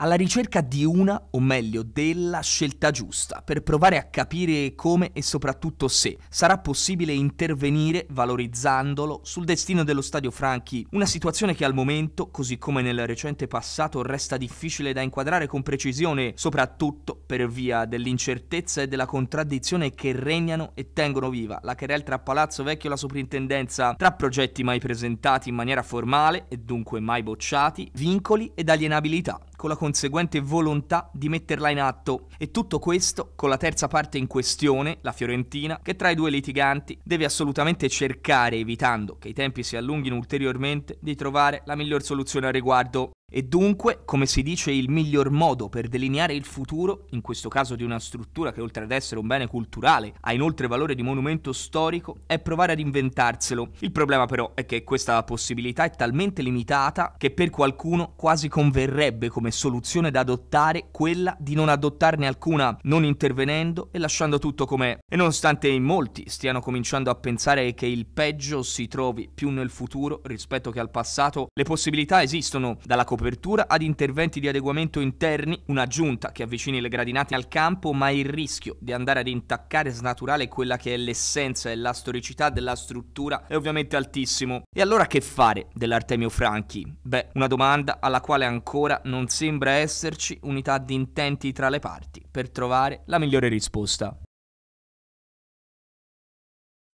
alla ricerca di una, o meglio della scelta giusta, per provare a capire come e soprattutto se sarà possibile intervenire valorizzandolo sul destino dello Stadio Franchi, una situazione che al momento, così come nel recente passato, resta difficile da inquadrare con precisione, soprattutto per via dell'incertezza e della contraddizione che regnano e tengono viva la querel tra Palazzo Vecchio e la soprintendenza, tra progetti mai presentati in maniera formale e dunque mai bocciati, vincoli ed alienabilità con la conseguente volontà di metterla in atto. E tutto questo con la terza parte in questione, la Fiorentina, che tra i due litiganti deve assolutamente cercare, evitando che i tempi si allunghino ulteriormente, di trovare la miglior soluzione al riguardo. E dunque, come si dice, il miglior modo per delineare il futuro, in questo caso di una struttura che oltre ad essere un bene culturale ha inoltre valore di monumento storico, è provare ad inventarselo. Il problema però è che questa possibilità è talmente limitata che per qualcuno quasi converrebbe come soluzione da adottare quella di non adottarne alcuna, non intervenendo e lasciando tutto com'è. E nonostante in molti stiano cominciando a pensare che il peggio si trovi più nel futuro rispetto che al passato, le possibilità esistono dalla cooperazione copertura ad interventi di adeguamento interni, una giunta che avvicini le gradinate al campo, ma il rischio di andare ad intaccare e snaturare quella che è l'essenza e la storicità della struttura è ovviamente altissimo. E allora che fare dell'Artemio Franchi? Beh, una domanda alla quale ancora non sembra esserci unità di intenti tra le parti per trovare la migliore risposta.